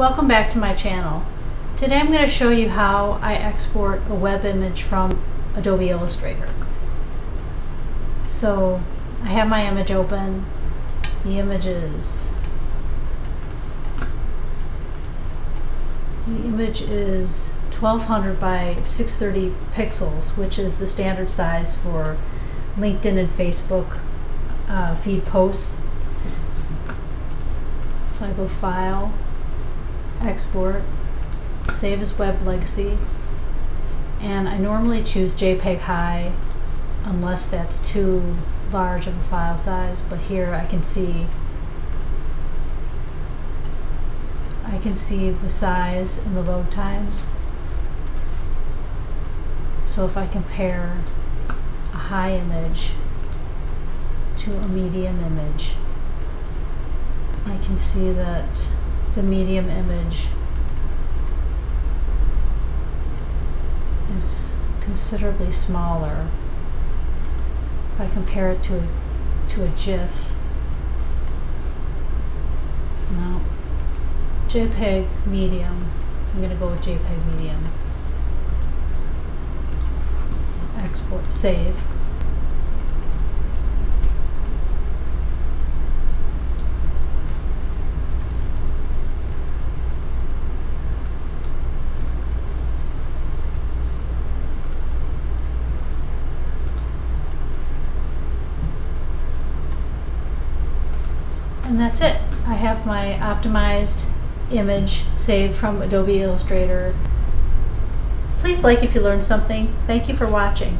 Welcome back to my channel. Today I'm going to show you how I export a web image from Adobe Illustrator. So I have my image open. The image is the image is 1200 by 630 pixels, which is the standard size for LinkedIn and Facebook uh, feed posts. So I go File, export, save as web legacy, and I normally choose JPEG high unless that's too large of a file size, but here I can see I can see the size and the load times. So if I compare a high image to a medium image, I can see that the medium image is considerably smaller. If I compare it to a, to a GIF, no, JPEG medium, I'm going to go with JPEG medium. Export, save. And that's it. I have my optimized image saved from Adobe Illustrator. Please like if you learned something. Thank you for watching.